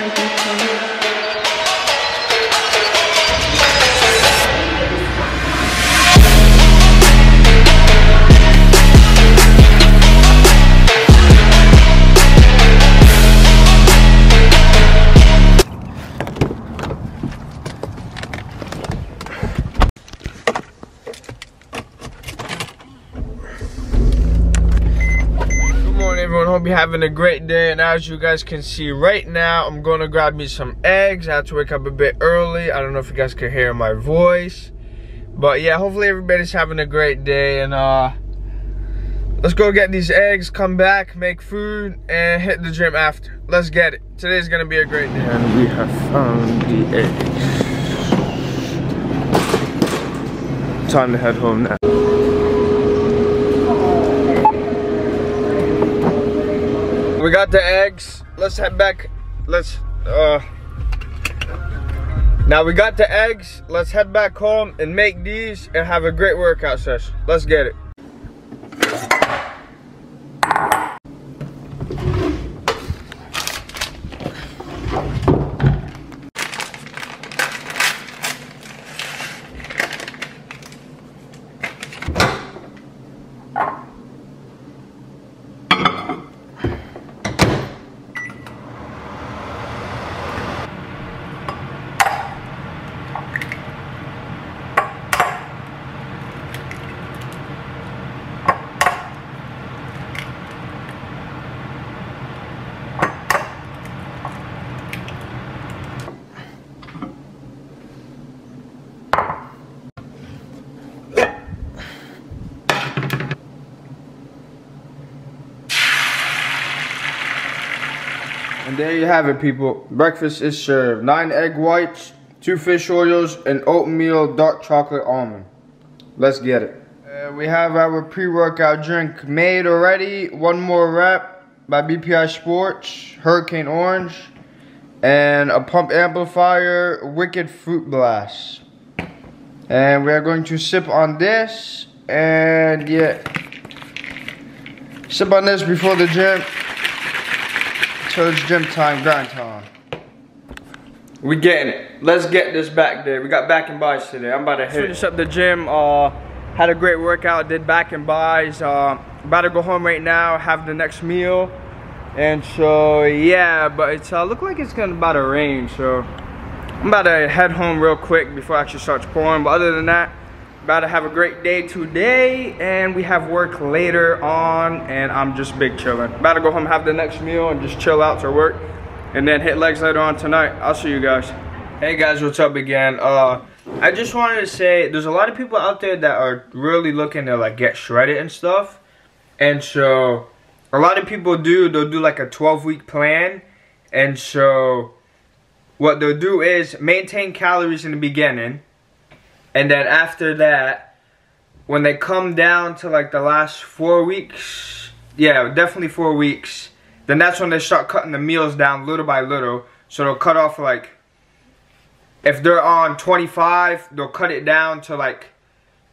Thank. Hope you're having a great day. And as you guys can see right now, I'm going to grab me some eggs. I had to wake up a bit early. I don't know if you guys can hear my voice. But yeah, hopefully everybody's having a great day. And uh, let's go get these eggs, come back, make food, and hit the gym after. Let's get it. Today's going to be a great day. And we have found the eggs. Time to head home now. We the eggs. Let's head back. Let's, uh, now we got the eggs. Let's head back home and make these and have a great workout session. Let's get it. And there you have it, people. Breakfast is served. Nine egg whites, two fish oils, and oatmeal dark chocolate almond. Let's get it. Uh, we have our pre-workout drink made already. One more wrap by BPI Sports, Hurricane Orange, and a pump amplifier, Wicked Fruit Blast. And we are going to sip on this, and yeah, sip on this before the gym. So it's gym time, grind time. We getting it. Let's get this back there. We got back and bis today. I'm about to hit Finish up the gym. Uh, had a great workout. Did back and bis. Uh, about to go home right now. Have the next meal. And so yeah, but it's uh, look like it's gonna about to rain. So I'm about to head home real quick before it actually starts pouring. But other than that, about to have a great day today and we have work later on and I'm just big chilling. About to go home, have the next meal and just chill out to work and then hit legs later on tonight. I'll see you guys. Hey guys, what's up again? Uh, I just wanted to say there's a lot of people out there that are really looking to like get shredded and stuff. And so a lot of people do, they'll do like a 12 week plan. And so what they'll do is maintain calories in the beginning and then after that, when they come down to like the last four weeks, yeah, definitely four weeks, then that's when they start cutting the meals down little by little. So they'll cut off like, if they're on 25, they'll cut it down to like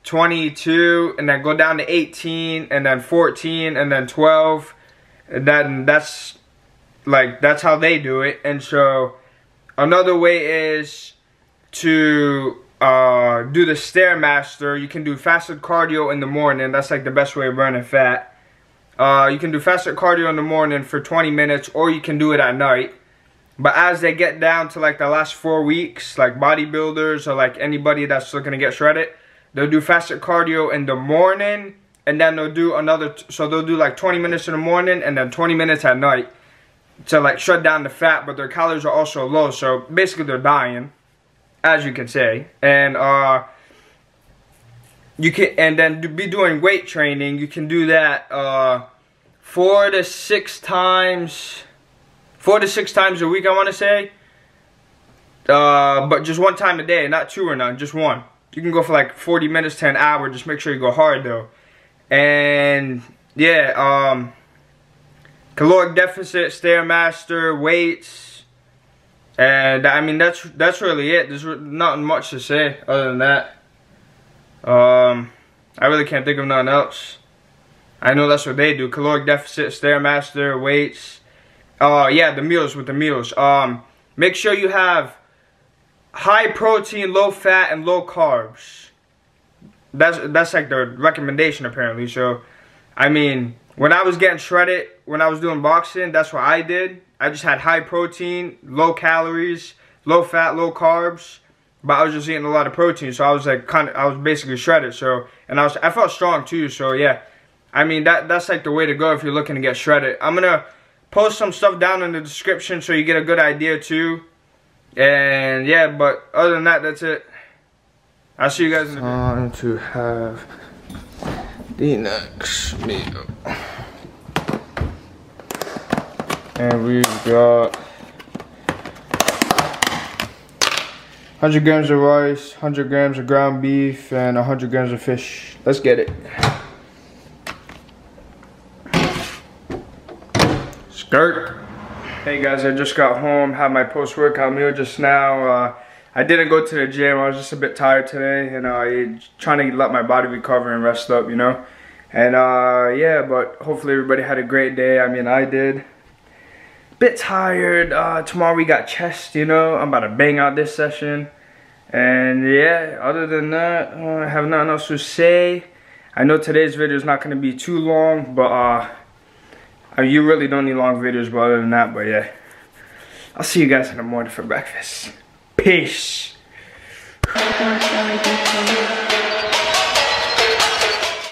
22 and then go down to 18 and then 14 and then 12. And then that's like, that's how they do it. And so another way is to uh, do the Stairmaster. You can do fasted cardio in the morning. That's like the best way of burning fat. Uh, you can do fasted cardio in the morning for 20 minutes or you can do it at night. But as they get down to like the last four weeks, like bodybuilders or like anybody that's looking to get shredded, they'll do fasted cardio in the morning and then they'll do another, so they'll do like 20 minutes in the morning and then 20 minutes at night to like shut down the fat, but their calories are also low, so basically they're dying as you can say. And uh, you can, and then be doing weight training, you can do that uh, four to six times, four to six times a week, I want to say. Uh, but just one time a day, not two or none, just one. You can go for like 40 minutes to an hour, just make sure you go hard though. And yeah, um, caloric deficit, Stairmaster, weights, and I mean that's that's really it. There's nothing much to say other than that. Um, I really can't think of nothing else. I know that's what they do: caloric deficit, stairmaster, weights. Uh, yeah, the meals with the meals. Um, make sure you have high protein, low fat, and low carbs. That's that's like the recommendation apparently. So, I mean, when I was getting shredded, when I was doing boxing, that's what I did. I just had high protein, low calories, low fat, low carbs. But I was just eating a lot of protein, so I was like kind of, I was basically shredded. So, and I was, I felt strong too. So yeah, I mean that that's like the way to go if you're looking to get shredded. I'm gonna post some stuff down in the description so you get a good idea too. And yeah, but other than that, that's it. I'll see you guys in the Time to have the next meal. And we've got 100 grams of rice, 100 grams of ground beef, and 100 grams of fish. Let's get it. Skirt. Hey guys, I just got home, had my post-workout meal just now. Uh, I didn't go to the gym, I was just a bit tired today, and I uh, trying to let my body recover and rest up, you know? And uh, yeah, but hopefully everybody had a great day. I mean, I did. Bit tired. Uh, tomorrow we got chest, you know? I'm about to bang out this session. And yeah, other than that, uh, I have nothing else to say. I know today's video is not going to be too long, but uh, I mean, you really don't need long videos, but other than that, but yeah. I'll see you guys in the morning for breakfast. Peace.